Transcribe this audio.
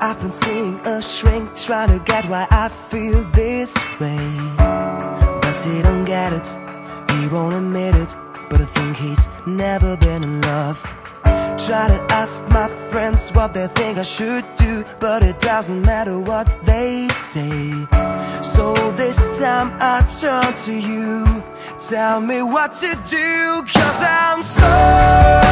I've been seeing a shrink trying to get why I feel this way. But he don't get it, he won't admit it. But I think he's never been in love. Try to ask my friends what they think I should do, but it doesn't matter what they say. So this time I turn to you. Tell me what to do. Cause I'm so